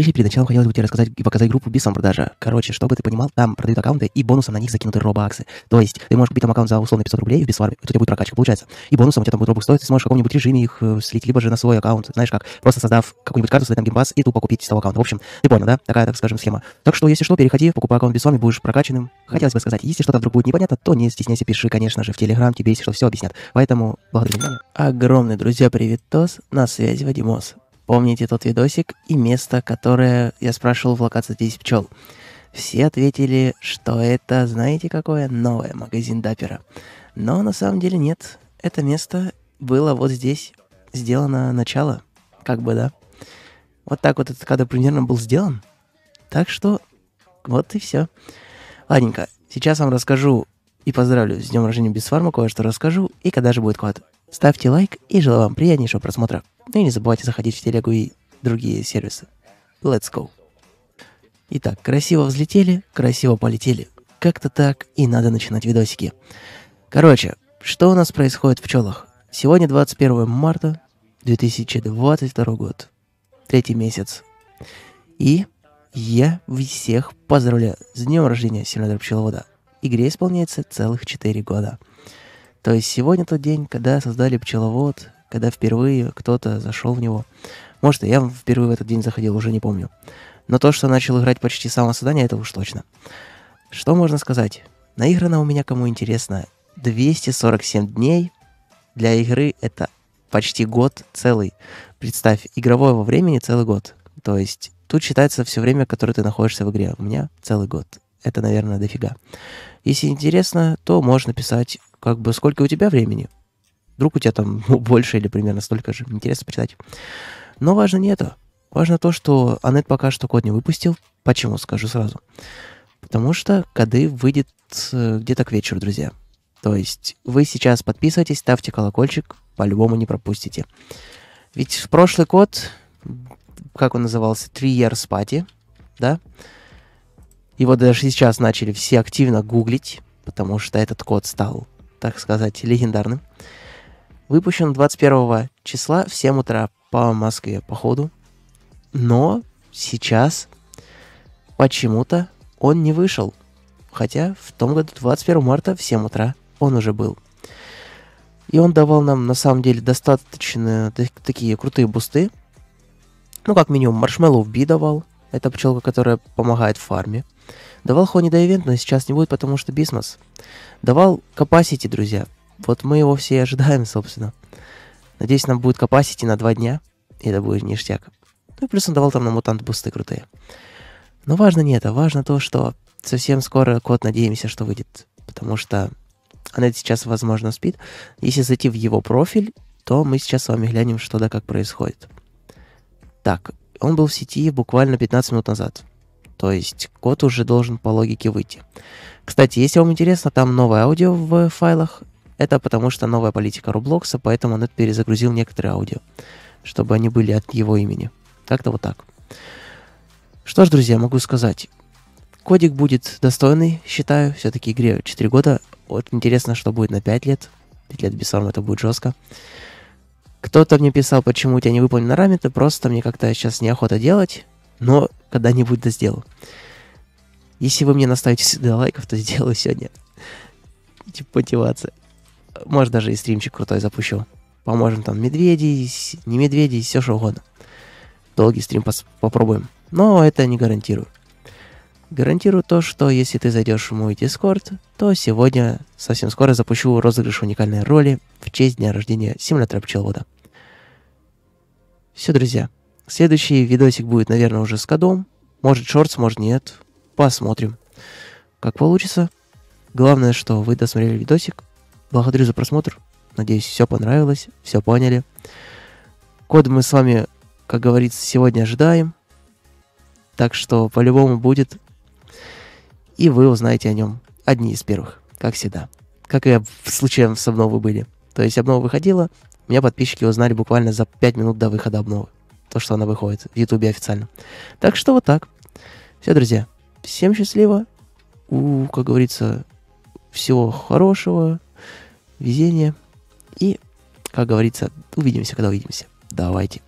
Дружище, перед началом хотелось бы тебе рассказать и показать группу Бисом продажа. Короче, чтобы ты понимал, там продают аккаунты и бонусом на них закинуты робоксы. То есть ты можешь купить там аккаунт за условно 500 рублей в Бисфарме, у тебя будет прокачка, получается. И бонусом у тебя там будет робок стоить, ты сможешь в каком-нибудь режиме их э, слить, либо же на свой аккаунт, знаешь как, просто создав какую-нибудь карту, создать там геймпас и тупо купить с того аккаунта. В общем, ты понял, да? Такая, так скажем, схема. Так что, если что, переходи, покупай аккаунт Бисфарме, будешь прокачанным. Хотелось бы сказать, если что-то вдруг будет непонятно, то не стесняйся, пиши, конечно же, в Телеграм, тебе если что, все объяснят. Поэтому, благодарю. Огромный, друзья, привет, Тос, на связи Вадимос. Помните тот видосик и место, которое я спрашивал в локации 10 пчел? Все ответили, что это, знаете какое, новое, магазин Дапера. Но на самом деле нет. Это место было вот здесь. Сделано начало. Как бы, да. Вот так вот этот кадр примерно был сделан. Так что вот и все. Ладненько, сейчас вам расскажу и поздравлю с днем рождения без фарма, кое-что расскажу, и когда же будет код. Ставьте лайк и желаю вам приятнейшего просмотра. Ну и не забывайте заходить в телегу и другие сервисы. Let's go. Итак, красиво взлетели, красиво полетели. Как-то так и надо начинать видосики. Короче, что у нас происходит в пчелах? Сегодня 21 марта 2022 год. Третий месяц. И я всех поздравляю с днем рождения симулятора пчеловода. Игре исполняется целых 4 года. То есть сегодня тот день, когда создали пчеловод, когда впервые кто-то зашел в него. Может, я впервые в этот день заходил, уже не помню. Но то, что начал играть почти с самого создания, это уж точно. Что можно сказать? Наиграно у меня, кому интересно, 247 дней. Для игры это почти год целый. Представь, игрового времени целый год. То есть тут считается все время, которое ты находишься в игре. У меня целый год. Это, наверное, дофига. Если интересно, то можно писать, как бы, сколько у тебя времени. Вдруг у тебя там ну, больше или примерно столько же. Интересно почитать. Но важно не это. Важно то, что Анет пока что код не выпустил. Почему, скажу сразу. Потому что коды выйдет э, где-то к вечеру, друзья. То есть вы сейчас подписывайтесь, ставьте колокольчик, по-любому не пропустите. Ведь в прошлый код, как он назывался, Three Years Party, да, его даже сейчас начали все активно гуглить, потому что этот код стал, так сказать, легендарным. Выпущен 21 числа в 7 утра по Москве, походу. Но сейчас почему-то он не вышел. Хотя в том году, 21 марта, в 7 утра, он уже был. И он давал нам, на самом деле, достаточно такие крутые бусты. Ну, как минимум, маршмеллоу би давал. Это пчелка, которая помогает в фарме. Давал Хони Ивент, но сейчас не будет, потому что Бисмос. Давал Capacity, друзья. Вот мы его все и ожидаем, собственно. Надеюсь, нам будет Capacity на два дня, и это будет ништяк. Ну и плюс он давал там на мутант бусты крутые. Но важно не это, важно то, что совсем скоро код, надеемся, что выйдет. Потому что она сейчас, возможно, спит. Если зайти в его профиль, то мы сейчас с вами глянем, что да как происходит. Так, он был в сети буквально 15 минут назад. То есть код уже должен по логике выйти. Кстати, если вам интересно, там новое аудио в файлах. Это потому что новая политика Роблокса, поэтому он перезагрузил некоторые аудио, чтобы они были от его имени. Как-то вот так. Что ж, друзья, могу сказать. Кодик будет достойный, считаю. Все-таки игре 4 года. Вот интересно, что будет на 5 лет. 5 лет без это будет жестко. Кто-то мне писал, почему у тебя не выполнены параметры, просто мне как-то сейчас неохота делать но когда-нибудь да сделаю. Если вы мне наставите сюда лайков, то сделаю сегодня. Типа мотивация. Может, даже и стримчик крутой запущу. Поможем там медведи, не медведи, все что угодно. Долгий стрим попробуем. Но это не гарантирую. Гарантирую то, что если ты зайдешь в мой Дискорд, то сегодня совсем скоро запущу розыгрыш уникальной роли в честь дня рождения симулятора пчеловода. Все, друзья. Следующий видосик будет, наверное, уже с кодом. Может шортс, может нет. Посмотрим. Как получится. Главное, что вы досмотрели видосик. Благодарю за просмотр. Надеюсь, все понравилось, все поняли. Код мы с вами, как говорится, сегодня ожидаем. Так что по-любому будет. И вы узнаете о нем одни из первых, как всегда. Как и в случае с обновы были. То есть обнова выходила, меня подписчики узнали буквально за 5 минут до выхода обновы то, что она выходит в Ютубе официально. Так что вот так. Все, друзья, всем счастливо. У, как говорится, всего хорошего, везения. И, как говорится, увидимся, когда увидимся. Давайте.